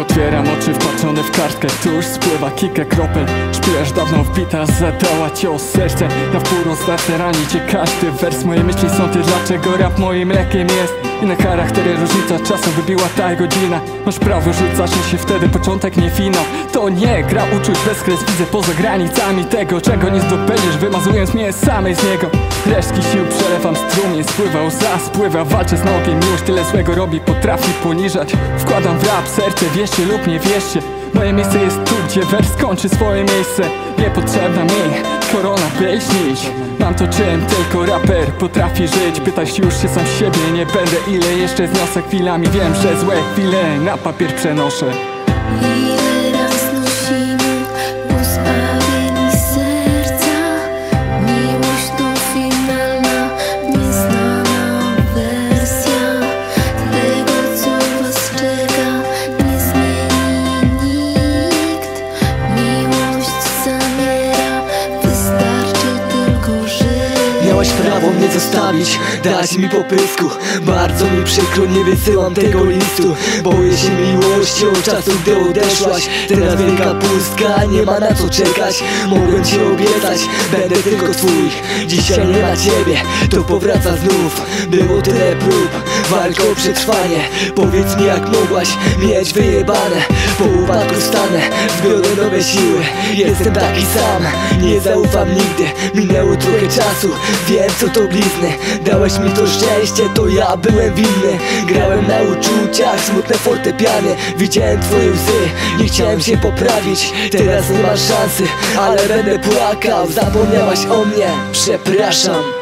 Otwieram oczy wpatrzone w kartkę Tuż spływa kilka kropel. Szpiraż dawno wbita zadała cios serce. Na wpół rozdarty rani cię każdy wers. Moje myśli są ty dlaczego rap moim lekiem jest. I na charaktery różnica czasem wybiła ta godzina. Masz prawo rzucać się wtedy początek nie finał. To nie gra uczuć bez kres Widzę poza granicami tego czego nie zdobędziesz Wymazując mnie samej z niego. Resztki sił przelewam strumień Spływa łza, spływa, walczę z nogiem Miłość tyle złego robi, potrafi poniżać. Wkładam w rap serce, wierzcie lub nie wierzcie Moje miejsce jest tu, gdzie wers kończy swoje miejsce. Niepotrzebna mi korona, by śnić Mam to czym tylko raper potrafi żyć. Pytać już się sam siebie, nie będę ile jeszcze zniosę chwilami. Wiem, że złe chwile na papier przenoszę Miałaś prawo mnie zostawić, dać mi popysku Bardzo mi przykro, nie wysyłam tego listu Boję się miłości od czasu, gdy odeszłaś Teraz wielka pustka, nie ma na co czekać. Mogłem ci obiecać, będę tylko twój. Dzisiaj nie ma ciebie, to powraca znów. Było tyle prób, walka o przetrwanie. Powiedz mi jak mogłaś mieć wyjebane? Po upadku stanę, zbiorę nowe siły. Jestem taki sam, nie zaufam nigdy. Minęło trochę czasu, wiem co to blizny. Dałeś mi to szczęście, to ja byłem winny. Grałem na uczuciach, smutne fortepiany. Widziałem twoje łzy, nie chciałem się poprawić. Teraz nie ma szansy, ale będę płakał. Zapomniałaś o mnie, przepraszam